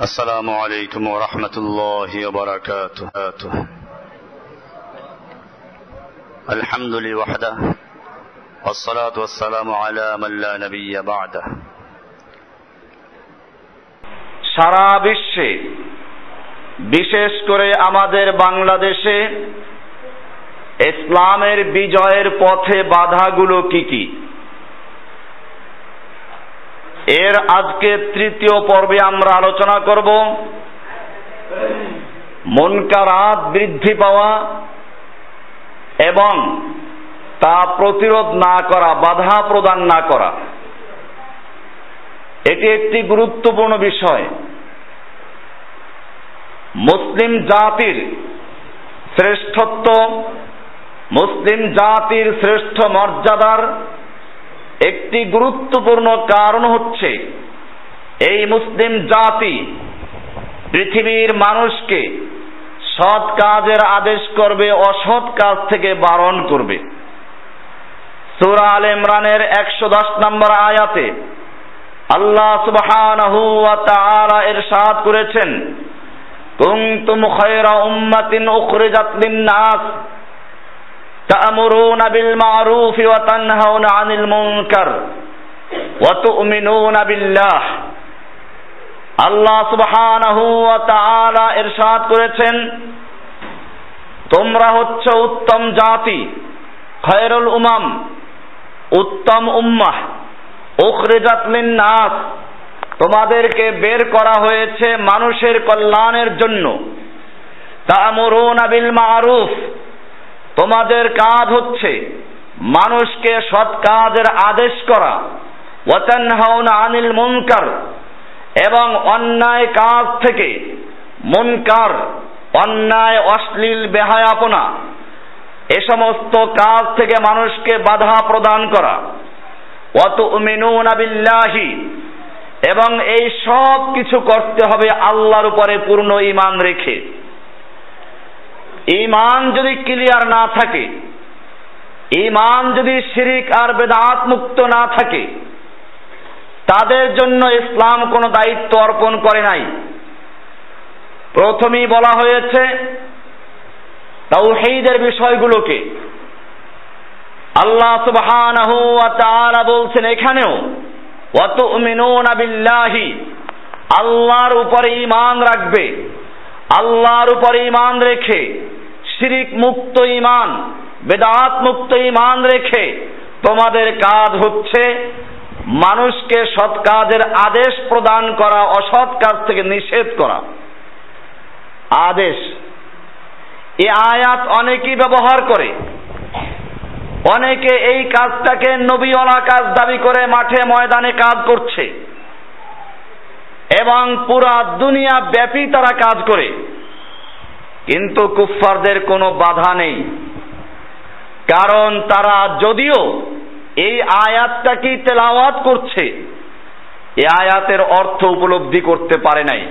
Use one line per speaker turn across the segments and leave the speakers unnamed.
السلام عليكم ورحمة الله وبركاته الحمد لله وحده والصلاة والسلام على من لا نبي بعده
সারা বিশ্বে বিশেষ করে আমাদের বাংলাদেশে ইসলামের বিজয়ের পথে বাধাগুলো কি কি এর আজকে তৃতীয় পর্বে আমরা আলোচনা করব মনকারাত বৃদ্ধি পাওয়া এবং তা প্রতিরোধ না করা, বাধা প্রদান না করা। এটি একটি গুরুত্বপূর্ণ বিষয়। মুসলিম জাতির শ্রেষ্ঠত্ব, মুসলিম জাতির শ্রেষ্ঠ মর্যাদার একটি গুরুত্বপূর্ণ কারণ হচ্ছে, এই মুসলিম জাতি পৃথিবীর মানুষকে সৎ কাজের আদেশ করবে, অসৎ কাজ থেকে বারণ করবে। সুরা আল ইমরানের একশো দশ নম্বর আয়াতে আল্লাহ সুবহানাহু ওয়া তাআলা ইরশাদ করেছেন, কুনতুম খায়রা উম্মাতিন উখরিজাত লিন-নাস। تأمرون بالمعروف وتنهون عن المنكر وتؤمنون بالله আল্লাহ সুবহানাহু ওয়া তাআলা ইরশাদ করেছেন তোমরা হচ্ছে উত্তম জাতি খয়রুল উমাম উত্তম উম্মাহ উখরিজাত লিন-নাস তোমাদেরকে বের করা হয়েছে মানুষের কল্যাণের জন্য তা'মুরুনা বিল মারুফ তোমাদের কাজ হচ্ছে মানুষকে সৎ কাজের আদেশ করা। আনিল মুনকার এবং অন্যায় কাজ থেকে মুনকার, অন্যায়, অশ্লীল বেহায়াপনা, এ সমস্ত কাজ থেকে মানুষকে বাধা প্রদান করা। ওয়াতুমিনুনা বিল্লাহি এবং এই সব কিছু করতে হবে আল্লাহর উপরে পূর্ণ ঈমান রেখে। ইমান যদি ক্লিয়ার না থাকে ইমান যদি শিরিক আর বেদাত মুক্ত না থাকে, তাদের জন্য ইসলাম কোনো দায়িত্ব অর্পণ করে নাই। প্রথমেই বলা হয়েছে, তাওহীদের বিষয়গুলোকে। আল্লাহ সুবহানাহু ওয়া বলছেন এখানেও, ওয়া তুমিনুনা বিল্লাহি, আল্লাহর উপরে ঈমান রাখবে। আল্লাহর উপরে ইমান রেখে, শিরিক মুক্ত ইমান বেদাত মুক্ত ইমান রেখে তোমাদের কাজ হচ্ছে মানুষকে সৎ কাজের আদেশ প্রদান করা, অসৎ কাজ থেকে নিষেধ করা। আদেশ। এই আয়াত অনেকেই ব্যবহার করে। অনেকে এই কাজটাকে নবীওয়ালা কাজ দাবি করে মাঠে ময়দানে কাজ করছে। এবং পুরা দুনিয়া ব্যাপী তারা কাজ করে। কিন্তু কুফফারদের কোনো বাধা নেই। কারণ তারা যদিও এই আয়াতটাকে তেলাওয়াত করছে এই আয়াতের অর্থ উপলব্ধি করতে পারে নাই।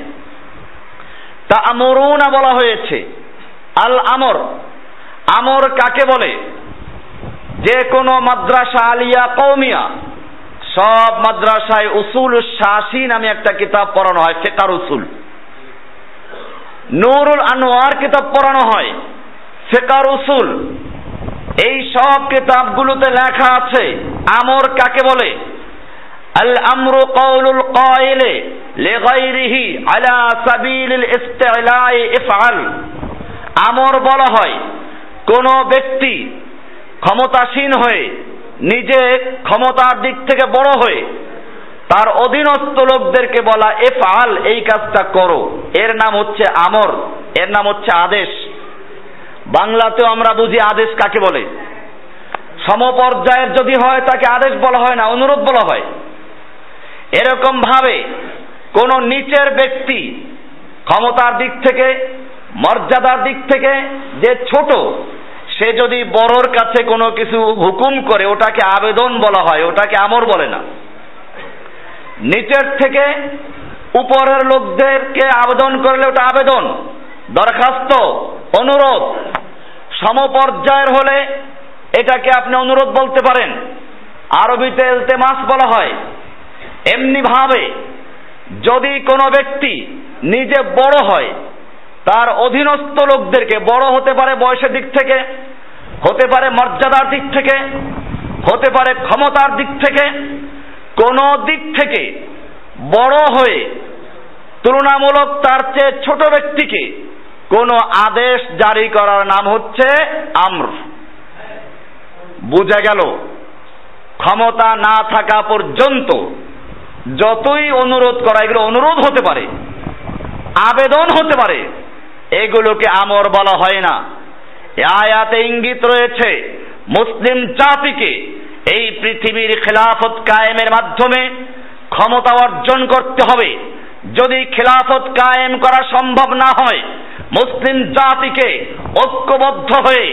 তা আমরুনা বলা হয়েছে আল আমর আমর কাকে বলে? যে কোনো মাদ্রাসা আলিয়া কৌমিয়া সব মাদ্রাসায় উসুল শাসী নামে একটা কিতাব পড়ানো হয়, ফেকার উসুল। নুরুল আনোয়ার কিতাব পড়ানো হয়, ফেকার উসুল। এই সব কিতাবগুলোতে লেখা আছে, আমর কাকে বলে? আল আমরু কওলুল কাইলে লিগাইরিহি আলা সাবিলিল ইস্তিলাই ইফআল। আমর বলা হয়, কোন ব্যক্তি ক্ষমতাসীন হয়ে নিজে ক্ষমতার দিক থেকে বড় হয়ে তার অধীনস্থ লোকদেরকে বলা এ আল এই কাজটা করো। এর নাম হচ্ছে আমর, এর নাম হচ্ছে আদেশ। বাংলাতেও আমরা বুঝি আদেশ কাকে বলে? সমপর্যায়ের যদি হয় তাকে আদেশ বলা হয় না অনুরোধ বলা হয়। এরকম ভাবে কোন নিচের ব্যক্তি ক্ষমতার দিক থেকে, মর্যাদার দিক থেকে যে ছোট সে যদি বড়র কাছে কোনো কিছু হুকুম করে, ওটাকে আবেদন বলা হয়, ওটাকে আমর বলে না। নিচের থেকে উপরের লোকদেরকে আবেদন করলে ওটা আবেদন, দরখাস্ত, অনুরোধ, সমপর্যায়ের হলে এটাকে আপনি অনুরোধ বলতে পারেন। আরবিতে এলতেমাস বলা হয়। এমনি ভাবে যদি কোনো ব্যক্তি নিজে বড় হয় তার অধীনস্থ লোকদেরকে, বড় হতে পারে বয়সের দিক থেকে, হতে পারে মর্যাদার দিক থেকে, হতে পারে ক্ষমতার দিক থেকে, কোন দিক থেকে বড় হয়ে তুলনামূলক তার চেয়ে ছোট ব্যক্তিকে কোন আদেশ জারি করার নাম হচ্ছে আমর। বুঝা গেল, ক্ষমতা না থাকা পর্যন্ত যতই অনুরোধ করা, এগুলো অনুরোধ হতে পারে, আবেদন হতে পারে এগুলোকে আমর বলা হয় না। আয়াতে ইঙ্গিত রয়েছে, মুসলিম জাতিকে এই পৃথিবীর খেলাফত কায়েমের মাধ্যমে ক্ষমতা অর্জন করতে হবে। যদি খেলাফত কায়েম করা সম্ভব না হয়, মুসলিম জাতিকে ঐক্যবদ্ধ হয়ে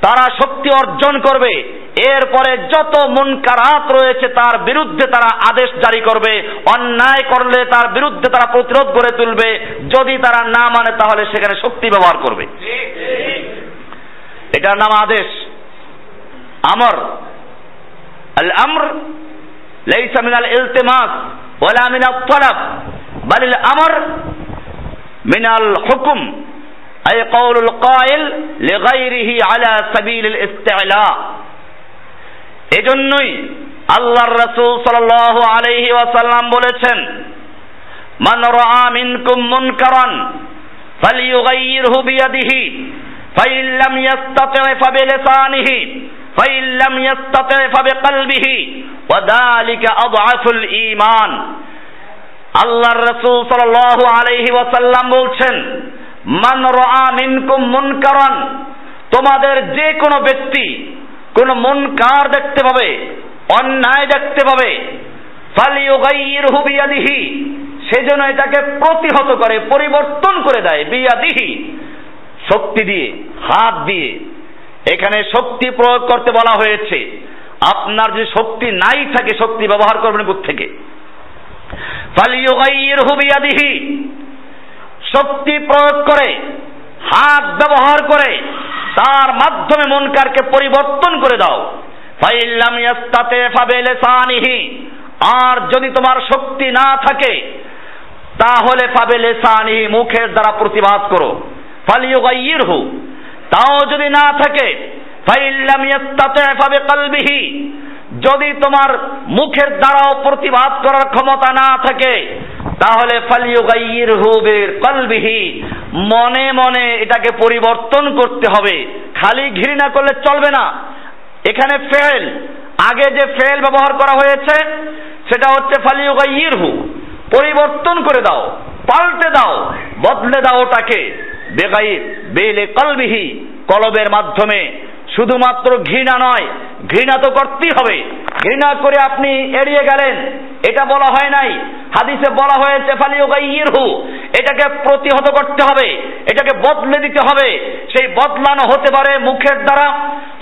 তারা শক্তি অর্জন করবে এরপরে যত মুনকারাত রয়েছে তার বিরুদ্ধে তারা আদেশ জারি করবে অন্যায় করলে তার বিরুদ্ধে তারা প্রতিরোধ গড়ে তুলবে যদি তারা না মানে তাহলে সেখানে শক্তি ব্যবহার করবে এটার নাম আদেশ আমর আল আমর লাইসা মিনাল ইলতিমাস ওয়ালা মিনাল তলব বাল আল আমর মিনাল হুকুম أي قول القائل لغيره على سبيل الاستعلاء এজন্যই আল্লাহর রাসূল সাল্লাল্লাহু আলাইহি ওয়াসাল্লাম বলেছেন, মান রাআ মিনকুম মুনকারান ফালইয়ুগাইয়িরহু বিয়াদিহি, ফাইন লাম ইয়াস্তাতি' ফাবিলিসানিহি, ফাইন লাম ইয়াস্তাতি' ফাবিকলবিহি, ওয়া যালিকা আদআফুল ঈমান। আল্লাহর রাসূল সাল্লাল্লাহু আলাইহি ওয়াসাল্লাম বলছেন, মান রাআ মিনকুম মুনকারান, তোমাদের যে কোনো ব্যক্তি কোন মুনকার দেখতে পাবে, অন্যায় দেখতে পাবে। বিয়াদিহি সেজন্য এটাকে প্রতিহত করে, পরিবর্তন করে দেয় বিয়াদিহি। শক্তি দিয়ে, হাত দিয়ে। এখানে শক্তি প্রয়োগ করতে বলা হয়েছে। আপনার যে শক্তি নাই থাকে, শক্তি ব্যবহার করবেন থেকে। শক্তি প্রয়োগ করে, হাত ব্যবহার করে তার মাধ্যমে মনকারকে পরিবর্তন করে দাও। ফাইল্লাম ইয়াস্তাতে ফাবেলেসানিহি আর যদি তোমার শক্তি না থাকে, তাহলে ফাবেলেসানিহি মুখের দ্বারা প্রতিবাদ করো। ফালিয়ুগাইয়িরহু। তাও যদি না থাকে, ফাইল্লাম ইয়াস্তাতে ফাবিকলবিহি। যদি তোমার মুখের দ্বারাও প্রতিবাদ করার ক্ষমতা না থাকে তাহলে বিকলবিহি, মনে মনে এটাকে পরিবর্তন করতে হবে। খালি ঘৃণা করলে চলবে না। এখানে ফেল, আগে যে ফেল ব্যবহার করা হয়েছে, সেটা হচ্ছে ফালিয়ুগাইয়িরহু। পরিবর্তন করে দাও, পাল্টে দাও, বদলে দাও ওটাকে। বেগাইর, বেলে কলবিহি, কলবের মাধ্যমে। শুধুমাত্র ঘৃণা নয়, ঘৃণা তো করতেই হবে। ঘৃণা করে আপনি এড়িয়ে গেলেন, এটা বলা হয় নাই। হাদিসে বলা হয়েছে, ফালিউগাইয়িরহু এটাকে প্রতিহত করতে হবে, এটাকে বদলে দিতে হবে। সেই বদলানো হতে পারে মুখের দ্বারা,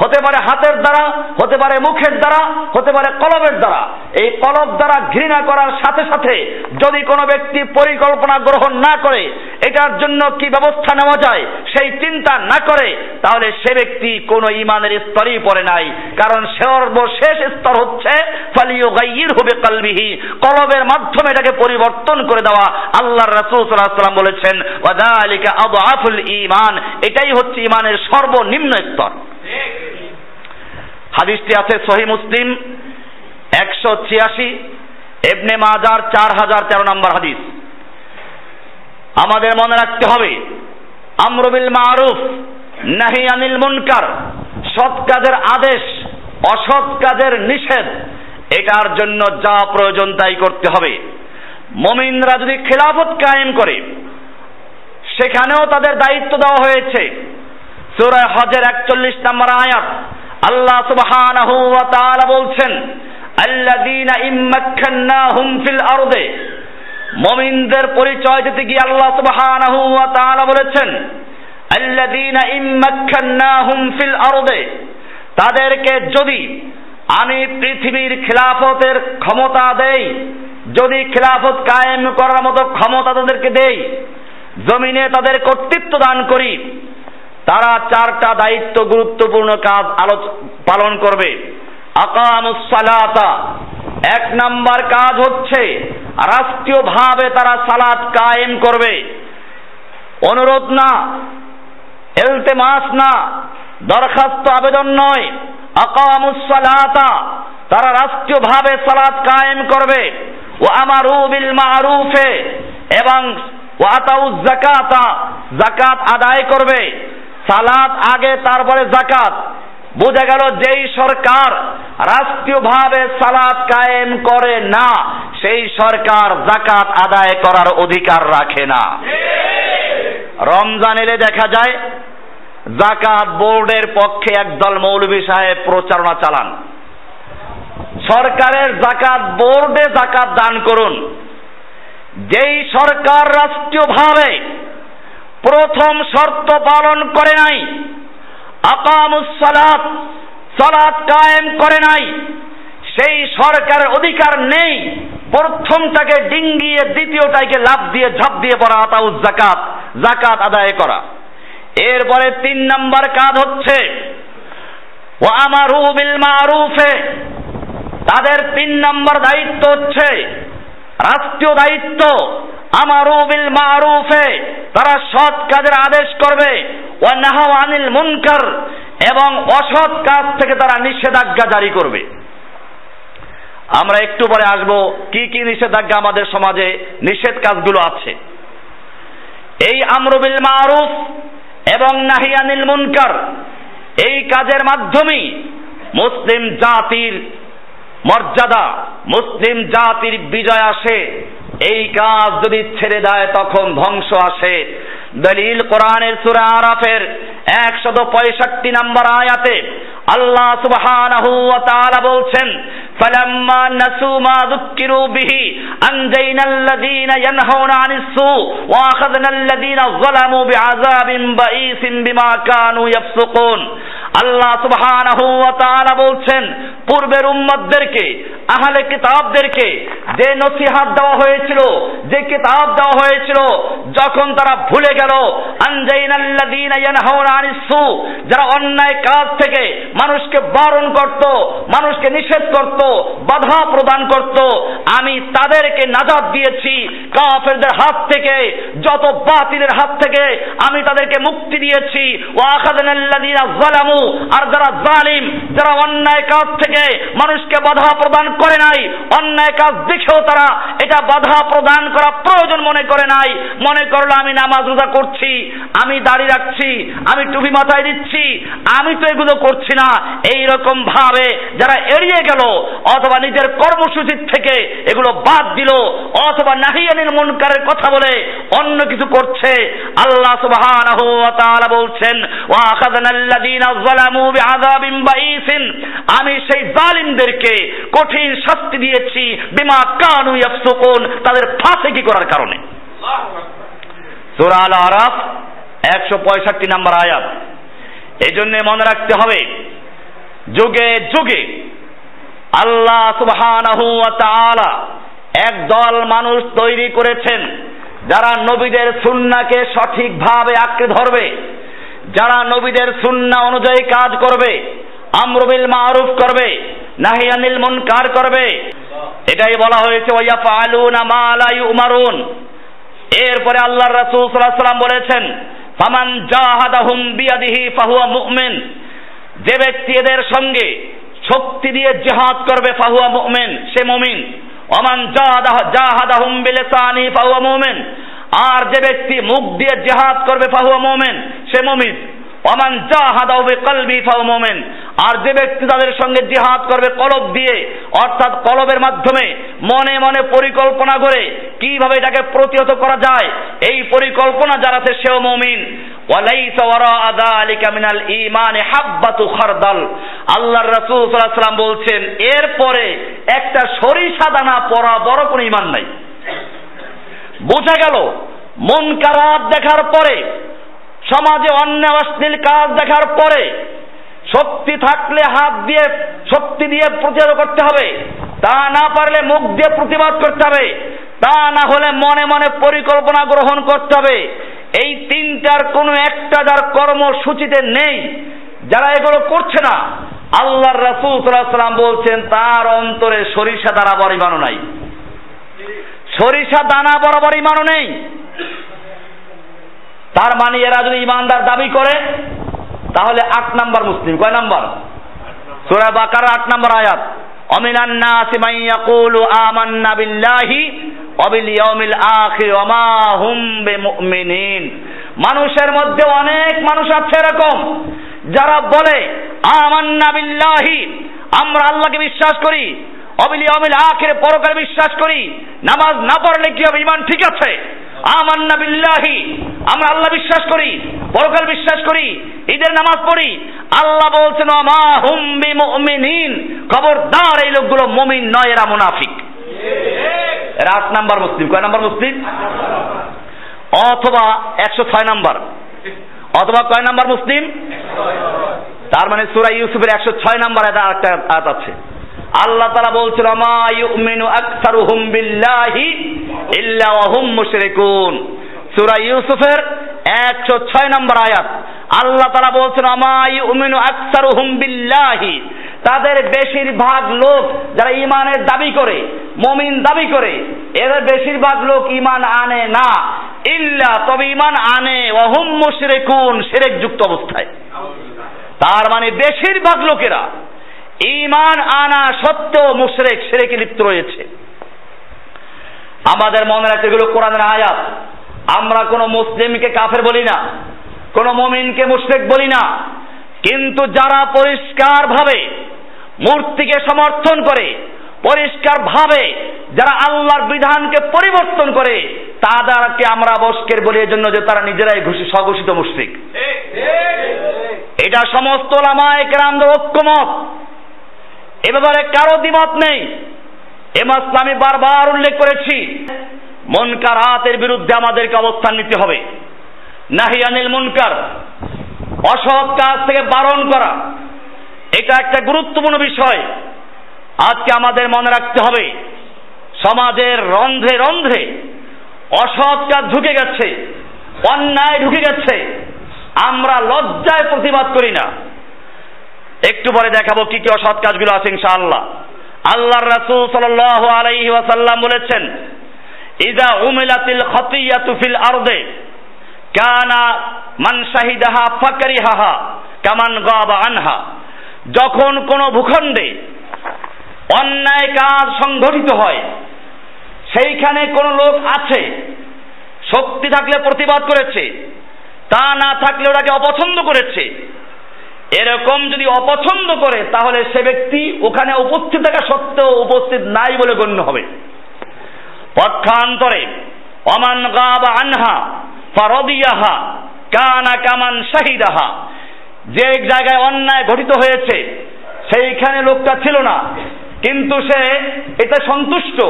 হতে পারে হাতের দ্বারা, হতে পারে মুখের দ্বারা, হতে পারে কলমের দ্বারা। এই কলব দ্বারা ঘৃণা করার সাথে সাথে যদি কোনো ব্যক্তি পরিকল্পনা গ্রহণ না করে, এটার জন্য কি ব্যবস্থা নেওয়া যায়, সেই চিন্তা না করে, তাহলে সে ব্যক্তি কোনো ইমানের স্তরেই পড়ে নাই। কারণ সর্বশেষ স্তর হচ্ছে ফালিউগাইয়ির হবে কালবিহি কলবের মাধ্যমে এটাকে পরিবর্তন করে দেওয়া আল্লাহর রাসূল সাল্লাম বলেছেন ওয়াদালিকা আদআফুল ঈমান। এটাই হচ্ছে ঈমানের সর্বনিম্ন স্তর। হাদিসটি আছে সহি মুসলিম, একশো ছিয়াশি এবনে মাজার চার হাজার তেরো নম্বর হাদিস। আমাদের মনে রাখতে হবে আমরবিল মারুফ, নাহি আনিল মুনকার, সৎ কাজের আদেশ, অসৎ কাজের নিষেধ, এটার জন্য যা প্রয়োজন তাই করতে হবে। মমিনরা যদি খেলাফত কায়েম করে, সেখানেও তাদের দায়িত্ব দেওয়া হয়েছে। সুরায় হজের একচল্লিশ নম্বর আয়াত, আল্লাহ সুবহানাহু ওয়া তাআলা বলছেন, আল্লাযীনা ইম্মাক্কান্নাহুম ফিল আরদে। মুমিনদের পরিচয় দিতে গিয়ে আল্লাহ সুবহানাহু ওয়া তাআলা বলেছেন, আল্লাযীনা ইম্মাক্কান্নাহুম ফিল আরদে। তাদেরকে যদি আমি পৃথিবীর খেলাফতের ক্ষমতা দেই যদি খেলাফত কায়েম করার মতো ক্ষমতা তাদেরকে দেই, জমিনে তাদের কর্তৃত্ব দান করি, তারা চারটা দায়িত্ব গুরুত্বপূর্ণ কাজ আলোচ পালন করবে। আকামুসালাতা এক নাম্বার কাজ হচ্ছে রাষ্ট্রীয়ভাবে তারা সালাত কায়েম করবে। অনুরোধ না, এলতেমাস না, দরখাস্ত আবেদন নয়। আকামুস সালাতা, তারা রাষ্ট্রীয়ভাবে সালাত কায়েম করবে। ও আমারু বিল মারুফে এবং ওয়াতাউ জাকাতা জাকাত আদায় করবে। সালাত আগে, তারপরে জাকাত বোঝা গেল যেই সরকার রাষ্ট্রীয়ভাবে সালাত কায়েম করে না, সেই সরকার জাকাত আদায় করার অধিকার রাখে না। রমজান এলে দেখা যায় জাকাত বোর্ডের পক্ষে একদল মৌলভী সাহেব প্রচারণা চালান। সরকারের জাকাত বোর্ডে জাকাত দান করুন। যেই সরকার রাষ্ট্রীয়ভাবে প্রথম শর্ত পালন করে নাই, আকামুস সালাত কায়েম করে নাই, সেই সরকারের অধিকার নেই, প্রথমটাকে ডিঙ্গিয়ে দ্বিতীয়টাকে লাভ দিয়ে ঝাঁপ দিয়ে পড়া আতাউজ জাকাত জাকাত আদায় করা। এরপরে তিন নাম্বার কাজ হচ্ছে ও আমার মারুফে তাদের তিন নম্বর দায়িত্ব হচ্ছে রাষ্ট্রীয় দায়িত্ব আমারু বিল মারুফে, তারা সৎ কাজের আদেশ করবে ও আনিল মুনকার, এবং অসৎ কাজ থেকে তারা নিষেধাজ্ঞা জারি করবে। আমরা একটু পরে আসব, কি কি নিষেধাজ্ঞা আমাদের সমাজে নিষেধ কাজগুলো আছে। এই আমরুবিল মারুফ এবং নাহিয়ানিল মুনকার, এই কাজের মাধ্যমেই মুসলিম জাতির মর্যাদা মুসলিম জাতির বিজয় আসে। এই কাজ যদি ছেড়ে দেয়, তখন ধ্বংস আসে। দলিল কোরআনের সুরা আরাফের একশত পঁয়ষট্টি নম্বর আয়াতে আল্লাহ সুবহানাহু ওয়া তাআলা বলছেন, ফালাম্মা নাসু মা যুক্কিরু বিহি আনজাইনাল্লাযীনা ইয়ানহাউনা আনিস সু ওয়া আখাযনাল্লাযীনা যালামু বিআযাবিন বাইসিন বিমা কানু ইয়াফসুকুন। আল্লাহ তাআলা বলছেন, পূর্বের উম্মতদেরকে, আহলে কিতাবদেরকে যে নসিহাত দেওয়া হয়েছিল, যে কিতাব দেওয়া হয়েছিল, যখন তারা ভুলে গেল যারা অন্যায় কাজ থেকে মানুষকে বারণ করত, মানুষকে নিষেধ করত, বাধা প্রদান করত, আমি তাদেরকে নাজাত দিয়েছি, কাফেরদের হাত থেকে, যত বাতিলের হাত থেকে আমি তাদেরকে মুক্তি দিয়েছি ও আখাদানাল্লাযীনা যালামু আর যারা জালিম, যারা অন্যায় কাজ থেকে মানুষকে বাধা প্রদান করে নাই, অন্যায় কাজ দেখেও তারা এটা বাধা প্রদান করা প্রয়োজন মনে করে নাই। মনে করল, আমি নামাজ রোজা করছি, আমি দাড়ি রাখছি, আমি টুপি মাথায় দিচ্ছি, আমি তো এগুলো করছি না। এই রকম ভাবে যারা এড়িয়ে গেল, অথবা নিজের কর্মসূচির থেকে এগুলো বাদ দিল, অথবা নাহিয়ানির মুনকারের কথা বলে অন্য কিছু করছে, আল্লাহ সুবহানাহু ওয়া তাআলা বলছেন, ওয়া আখাযানাল্লাযীনা আমি সেই জালিমদেরকে কঠিন শাস্তি দিয়েছি, বিমা কানু ইয়াফসুকুন, তাদের ফাঁসিকি করার কারণে? সূরা আল আরাফ একশো পঁয়ষট্টি নাম্বার আয়াত। এই জন্য মনে রাখতে হবে, যুগে যুগে আল্লাহ সুবহানাহু ওয়া তাআলা এক দল মানুষ তৈরি করেছেন, যারা নবীদের সুন্নাকে সঠিকভাবে আঁকড়ে ধরবে। যারা নবীদের সুন্না অনুযায়ী কাজ করবে, আমরুবিল মারুফ করবে, নাহিয়ানিল মুনকার করবে, এটাই বলা হয়েছে ওয়া ফালুনা মা লা ইউমারুন। এরপরে আল্লাহর রাসূল সাল্লাল্লাহু আলাইহি বলেছেন, ফামান জাহাদাহুম বিয়াদিহি ফাহুয়া মুমিন। যে ব্যক্তি এদের সঙ্গে শক্তি দিয়ে জিহাদ করবে, ফাহুয়া মুমিন, সে মুমিন। ওমান জাহাদাহুম বিলিসানি, ফাহুয়া মুমিন। আর যে ব্যক্তি মুখ দিয়ে জিহাদ করবে, ফাহুয়া মুমিন। সে মুমিন। ওমান হবে বিকলবি ফাহুয়া মোমেন। আর যে ব্যক্তি তাদের সঙ্গে জিহাদ করবে কলব দিয়ে, অর্থাৎ কলবের মাধ্যমে মনে মনে পরিকল্পনা করে কীভাবে এটাকে প্রতিহত করা যায়, এই পরিকল্পনা যারা আছে সেও মুমিন। ওয়ালাইসা ওয়ারা যালিকা মিনাল ঈমানি হাব্বাতু খারদাল। আল্লাহর রাসূল সাল্লাল্লাহু আলাইহি বলছেন, এরপরে একটা সরিষা দানা পড়া বড় কোনো ঈমান নাই। বোঝা গেল, মুনকারাত দেখার পরে সমাজে অন্য অশ্লীল কাজ দেখার পরে শক্তি থাকলে হাত দিয়ে শক্তি দিয়ে প্রতিরোধ করতে হবে। তা না পারলে মুখ দিয়ে প্রতিবাদ করতে হবে। তা না হলে মনে মনে পরিকল্পনা গ্রহণ করতে হবে। এই তিনটার কোনো একটা যার কর্মসূচিতে নেই, যারা এগুলো করছে না, আল্লাহর রাসূল সাল্লাম বলছেন, তার অন্তরে সরিষা দ্বারা পরিমাণ নাই। সরিষা দানা বরাবর ইমানও নেই। তার মানে এরা যদি ইমানদার দাবি করে, তাহলে আট নাম্বার মুসলিম। কয় নাম্বার? সুরা বাকার আট নাম্বার আয়াত। অমিনান নাসি মান ইয়াকুলু আমান্না বিল্লাহি ওয়া বিল ইয়াউমিল আখির ওয়া মা হুম বিমুমিনিন। মানুষের মধ্যে অনেক মানুষ আছে এরকম, যারা বলে, আমান্না বিল্লাহি, আমরা আল্লাহকে বিশ্বাস করি অবিল ইয়াউমিল আখির পরকালে বিশ্বাস করি, নামাজ না পড়লে কি হবে? ইমান ঠিক আছে? আমান্না বিল্লাহি আমরা আল্লাহ বিশ্বাস করি, পরকাল বিশ্বাস করি, ঈদের নামাজ পড়ি। আল্লাহ বলছেন মা হুম বিমুমিনিন। খবরদার এই লোকগুলো মুমিন নয়, এরা মুনাফিক। এরা আট নাম্বার মুসলিম। কয় নাম্বার মুসলিম? অথবা একশো ছয় নাম্বার। অথবা কয় নাম্বার মুসলিম? তার মানে সুরা ইউসুফের একশো ছয় নাম্বার এটা আরেকটা আয়াত আছে। আল্লাহ তারা বলছিল মা ইউমিনু আকসারুহুম বিল্লাহি ইল্লা হুম মুশরিকুন। সূরা ইউসুফের 106 নম্বর আয়াত। আল্লাহ তারা বলছেন আমা ইউমিনু আকসারুহুম বিল্লাহি। তাদের বেশিরভাগ লোক যারা ইমানের দাবি করে, মমিন দাবি করে, এদের বেশিরভাগ লোক ইমান আনে না। ইল্লা তবে ইমান আনে ওয়াহুম মুশরিকুন, শিরক যুক্ত অবস্থায়। তার মানে বেশিরভাগ লোকেরা ইমান আনা সত্য মুশরেক সেরেকে লিপ্ত রয়েছে। আমাদের মনে রাখতে এগুলো কোরআনের আয়াত আমরা কোনো মুসলিমকে কাফের বলি না, কোনো মমিনকে মুশরেক বলি না। কিন্তু যারা পরিষ্কার ভাবে মূর্তিকে সমর্থন করে পরিষ্কার ভাবে যারা আল্লাহর বিধানকে পরিবর্তন করে, তাদেরকে আমরা বস্কের বলি জন্য যে তারা নিজেরাই ঘুষি, স্বঘোষিত মুশরিক। এটা সমস্ত লামায় কেরামদের ঐক্যমত। এ ব্যাপারে কারও দ্বিমত নেই। এ মাসলা আমি বারবার উল্লেখ করেছি। মনকারাতের বিরুদ্ধে আমাদেরকে অবস্থান নিতে হবে। নাহিয়ানিল মুনকার, অসৎ কাজ থেকে বারণ করা। এটা একটা গুরুত্বপূর্ণ বিষয়। আজকে আমাদের মনে রাখতে হবে, সমাজের রন্ধ্রে রন্ধ্রে অসৎ কাজ ঢুকে গেছে, অন্যায় ঢুকে গেছে। আমরা লজ্জায় প্রতিবাদ করি না। একটু পরে দেখাবো কি কি অসৎ কাজগুলো আছে ইনশাআল্লাহ। আল্লাহর রাসূল সাল্লাল্লাহু আলাইহি ওয়াসাল্লাম বলেছেন ইদা উমিলাতিল খতিয়াতু ফিল আরদে, কানা মান শাহিদাহা ফাকরিহাহা কামান গাবা আনহা। যখন কোন ভূখণ্ডে অন্যায় কাজ সংঘটিত হয়, সেইখানে কোন লোক আছে, শক্তি থাকলে প্রতিবাদ করেছে, তা না থাকলে ওটাকে অপছন্দ করেছে, এরকম যদি অপছন্দ করে, তাহলে সে ব্যক্তি ওখানে উপস্থিত থাকা সত্ত্বেও উপস্থিত নাই বলে গণ্য হবে। পক্ষান্তরে, অমান গাবা আনহা, ফারদিয়াহা, কানা কামান শাহিদাহা। যে জায়গায় অন্যায় ঘটিত হয়েছে, সেইখানে লোকটা ছিল না। কিন্তু সে এটা সন্তুষ্ট,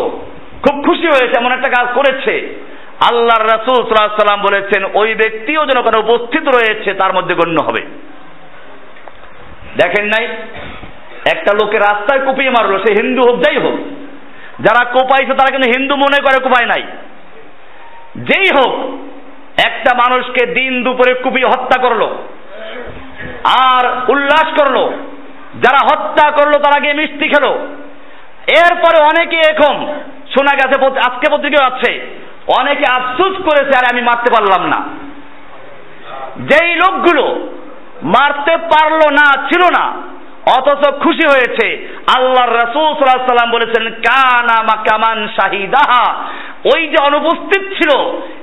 খুব খুশি হয়েছে, এমন একটা কাজ করেছে। আল্লাহর রাসূল সাল্লাম বলেছেন, ওই ব্যক্তিও যেন ওখানে উপস্থিত রয়েছে, তার মধ্যে গণ্য হবে। দেখেন নাই, একটা লোকে রাস্তায় কুপিয়ে মারলো, সে হিন্দু হোক, যাই হোক। যারা কোপাইছে তারা কিন্তু হিন্দু মনে করে, কোপায় নাই। যেই হোক, একটা মানুষকে দিন দুপুরে কুপিয়ে হত্যা করল, আর উল্লাস করল, যারা হত্যা করল তারা গিয়ে মিষ্টি খেলো। এরপরে অনেকে এখন শোনা গেছে আজকে পত্রিকা আছে, অনেকে আফসুস করেছে, আর আমি মারতে পারলাম না। যেই লোকগুলো মারতে পারল না, ছিল না অথচ খুশি হয়েছে। আল্লাহর রাসূল সাল্লাম বলেছেন, কানা মা কামান শাহিদাহা। ওই যে অনুপস্থিত ছিল,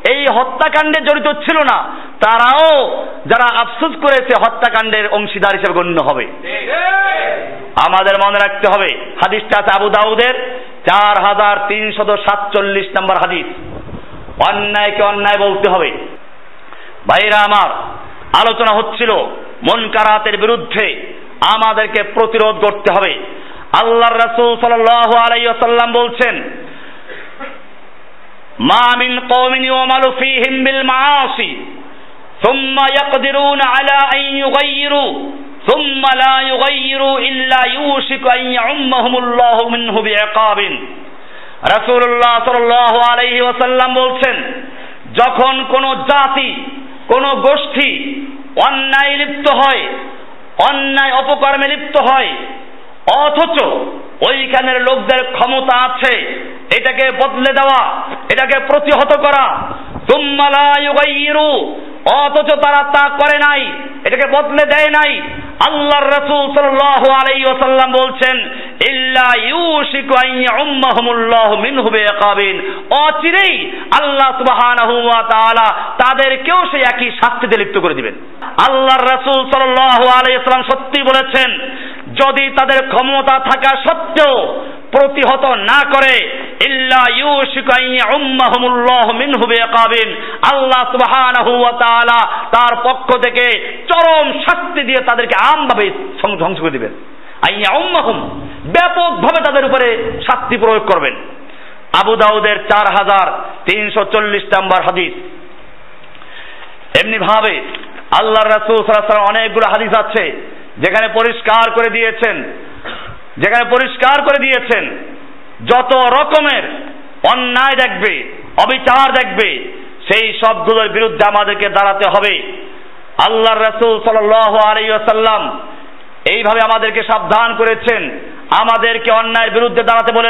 এই হত্যাকাণ্ডে জড়িত ছিল না। তারাও যারা আফসোস করেছে, হত্যাকাণ্ডের অংশীদার হিসেবে গণ্য হবে। আমাদের মনে রাখতে হবে, হাদিসটা আছে আবু দাউদের, চার হাজার তিনশত সাতচল্লিশ নম্বর হাদিস। অন্যায়কে অন্যায় বলতে হবে। ভাইরা আমার, আলোচনা হচ্ছিল মন মনকারাতের বিরুদ্ধে। আমাদেরকে প্রতিরোধ করতে হবে। আল্লাহ রাসূল সাল্লাল্লাহু আলাই ওয়াসাল্লাম বলছেন, মা মিন কওমিন ইউমালু ফীহিম বিল সুম্মা ইয়াকদিরুনা আলা আন ইউগাইরু সুম্মা লা ইউগাইরু ইল্লা ইউশিকু আন ইয়াউম্মাহুমুল্লাহু মিনহু বিআকাবিন রাসূলুল্লাহ সাল্লাল্লাহু আলাইহি ওয়াসাল্লাম বলছেন, যখন কোন জাতি, কোন গোষ্ঠী অন্যায় লিপ্ত হয় অন্যায় অপকর্মে লিপ্ত হয়। অথচ ওইখানের লোকদের ক্ষমতা আছে। এটাকে বদলে দেওয়া, এটাকে প্রতিহত করা। অথচ তারা তা করে নাই, এটাকে বদলে দেয় নাই। আল্লাহর রসুল সাল্লাহ আলাই ওসাল্লাম বলছেন অচিরেই আল্লাহ সুবহানাহু ওয়া তাআলা তাদেরকেও সেই একই শাস্তিতে লিপ্ত করে দিবেন। আল্লাহর রাসূল সাল্লাল্লাহু আলাইহি ওয়াসাল্লাম সত্যি বলেছেন, যদি তাদের ক্ষমতা থাকা সত্ত্বেও প্রতিহত না করে, ইল্লা মিনহু বিইকাবিন, আল্লাহ সুবহানাহু ওয়া তাআলা তার পক্ষ থেকে চরম শাস্তি দিয়ে তাদেরকে আমভাবে ধ্বংস করে দিবেন। আইয়া উম্মাহুম ব্যাপকভাবে তাদের উপরে শাস্তি প্রয়োগ করবেন। আবু দাউদের চার হাজার তিনশো চল্লিশ নম্বর হাদিস। এমনি ভাবে আল্লাহ রাসূল অনেকগুলো হাদিস আছে, যেখানে পরিষ্কার করে দিয়েছেন, যেখানে পরিষ্কার করে দিয়েছেন যত রকমের অন্যায় দেখবে, অবিচার দেখবে, সেই সবগুলোর বিরুদ্ধে আমাদেরকে দাঁড়াতে হবে। আল্লাহ রসুল সাল্লাহ আলাইসাল্লাম এইভাবে আমাদেরকে সাবধান করেছেন। আমাদেরকে অন্যায়ের বিরুদ্ধে দাঁড়াতে বলেছেন